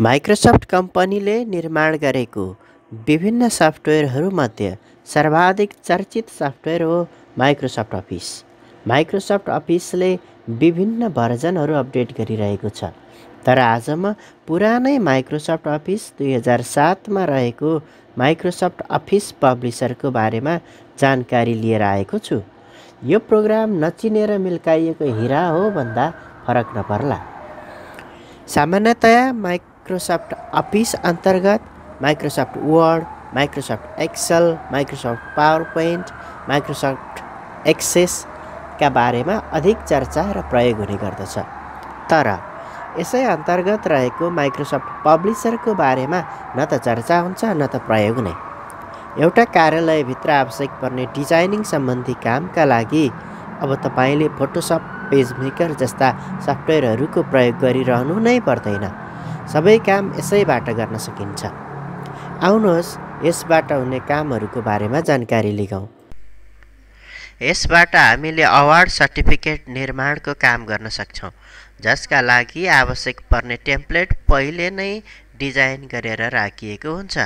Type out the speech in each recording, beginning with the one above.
Microsoft कम्पनीले निर्माण गरेको विभिन्न सफ्टवेयरहरूमध्ये सर्वाधिक चर्चित सफ्टवेयर हो माइक्रोसफ्ट अफिस। माइक्रोसफ्ट अफिसले विभिन्न भर्जनहरू अपडेट गरिरहेको छ। तर आज म पुरानै माइक्रोसफ्ट अफिस दुई हजार सातमा रहेको माइक्रोसफ्ट अफिस पब्लिसरको बारेमा जानकारी लिएर आएको छु। यो प्रोग्राम नचिनेर मिल्काइएको हिरा हो भन्दा फरक नपर्ला। सामान्यतया माइक्रोसफ्ट अफिस अन्तर्गत Microsoft Word Microsoft Excel Microsoft PowerPoint Microsoft एक्सेसका बारेमा अधिक चर्चा र प्रयोग हुने गर्दछ। तर यसै अन्तर्गत रहेको माइक्रोसफ्ट पब्लिसरको बारेमा न त चर्चा हुन्छ न त प्रयोग नै एउटा कार्यालयभित्र आवश्यक पर्ने डिजाइनिङ सम्बन्धी कामका लागि अब तपाईँले फोटोसप पेज मेकर जस्ता सफ्टवेयरहरूको प्रयोग गरिरहनु नै पर्दैन। सबै काम यसैबाट गर्न सकिन्छ। आउनुहोस् यसबाट हुने कामहरूको बारेमा जानकारी लिगौँ। यसबाट हामीले अवार्ड सर्टिफिकेट निर्माणको काम गर्न सक्छौँ जसका लागि आवश्यक पर्ने टेम्प्लेट पहिले नै डिजाइन गरेर राखिएको हुन्छ।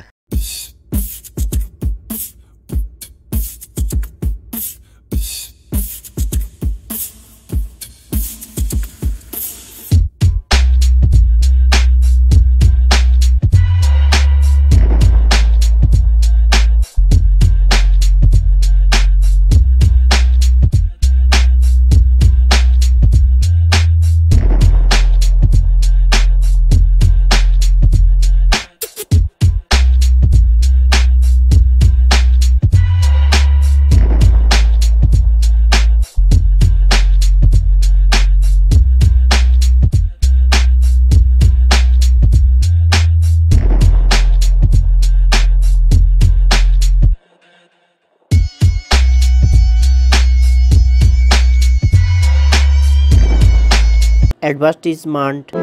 Advertisement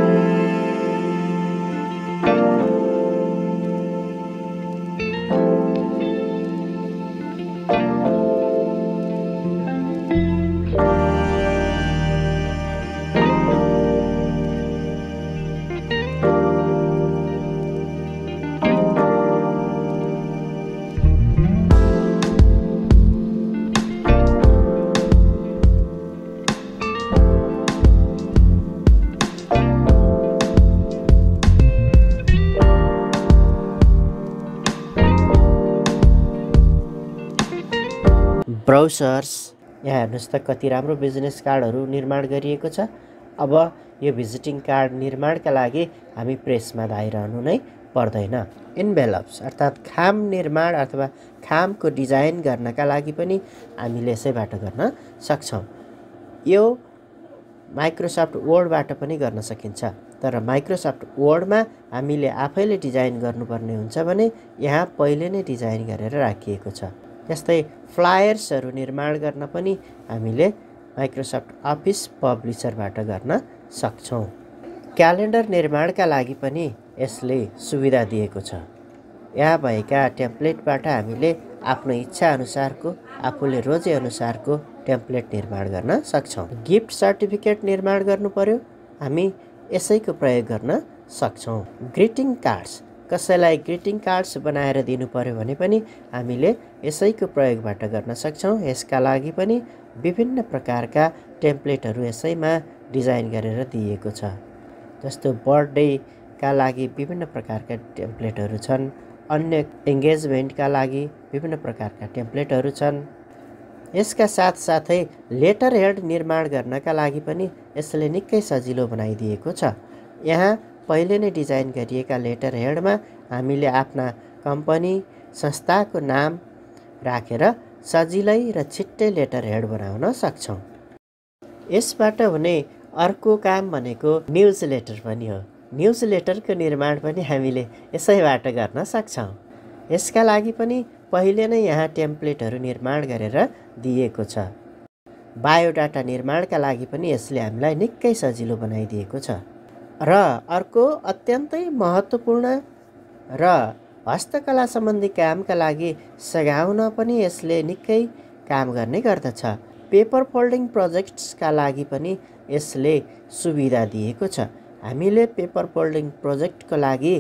ब्राउसर्स यहाँ हेर्नुहोस् त कति राम्रो बिजनेस कार्डहरू निर्माण गरिएको छ। अब यो भिजिटिङ कार्ड निर्माणका लागि हामी प्रेसमा धाइरहनु नै पर्दैन। इन्भेलप्स अर्थात् खाम निर्माण अथवा खामको डिजाइन गर्नका लागि पनि हामीले यसैबाट गर्न सक्छौँ। यो माइक्रोसफ्ट वर्डबाट पनि गर्न सकिन्छ। तर माइक्रोसफ्ट वर्डमा हामीले आफैले डिजाइन गर्नुपर्ने हुन्छ भने यहाँ पहिले नै डिजाइन गरेर राखिएको छ। यस्तै फ्लायर्सहरू निर्माण गर्न पनि हामीले माइक्रोसफ्ट अफिस पब्लिसरबाट गर्न सक्छौँ। क्यालेन्डर निर्माणका लागि पनि यसले सुविधा दिएको छ। यहाँ भएका टेम्प्लेटबाट हामीले आफ्नो इच्छा अनुसारको आफूले रोजे अनुसारको टेम्प्लेट निर्माण गर्न सक्छौँ। गिफ्ट सर्टिफिकेट निर्माण गर्नु पर्यो हामी यसैको प्रयोग गर्न सक्छौँ। ग्रिटिङ कार्ड्स कसैलाई ग्रिटिङ कार्ड्स बनाएर दिनु पऱ्यो भने पनि हामीले यसैको प्रयोगबाट गर्न सक्छौँ। यसका लागि पनि विभिन्न प्रकारका टेम्प्लेटहरू यसैमा डिजाइन गरेर दिइएको छ। जस्तो बर्थडेका लागि विभिन्न प्रकारका टेम्प्लेटहरू छन्। अन्य इङ्गेजमेन्टका लागि विभिन्न प्रकारका टेम्प्लेटहरू छन्। यसका साथसाथै लेटर हेड निर्माण गर्नका लागि पनि यसले निकै सजिलो बनाइदिएको छ। यहाँ पहिले नै डिजाइन गरिएका लेटर हेडमा हामीले आफ्ना कम्पनी संस्थाको नाम राखेर सजिलै र छिट्टै लेटर हेड बनाउन सक्छौँ। यसबाट हुने अर्को काम भनेको न्युज लेटर पनि हो। न्युज लेटरको निर्माण पनि हामीले यसैबाट गर्न सक्छौँ। यसका लागि पनि पहिले नै यहाँ टेम्प्लेटहरू निर्माण गरेर दिएको छ। बायोडाटा निर्माणका लागि पनि यसले हामीलाई निकै सजिलो बनाइदिएको छ। र अर्को अत्यन्तै महत्त्वपूर्ण र हस्तकला सम्बन्धी कामका लागि सघाउन पनि यसले निकै काम गर्ने गर्दछ। पेपर फोल्डिङ प्रोजेक्ट्सका लागि पनि यसले सुविधा दिएको छ। हामीले पेपर फोल्डिङ प्रोजेक्टको लागि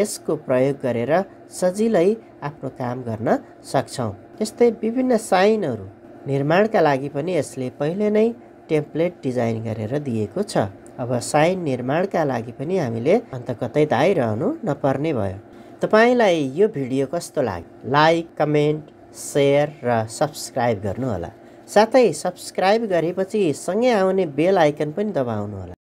यसको प्रयोग गरेर सजिलै आफ्नो काम गर्न सक्छौँ। यस्तै विभिन्न साइनहरू निर्माणका लागि पनि यसले पहिले नै टेम्प्लेट डिजाइन गरेर दिएको छ। अब साइन निर्माणका लागि पनि हामीले अन्त कतै धाइरहनु नपर्ने भयो। तपाईँलाई यो भिडियो कस्तो लाग्यो? लाइक कमेन्ट सेयर र सब्सक्राइब गर्नुहोला। साथै सब्सक्राइब गरेपछि सँगै आउने बेल आइकन पनि दबाउनुहोला।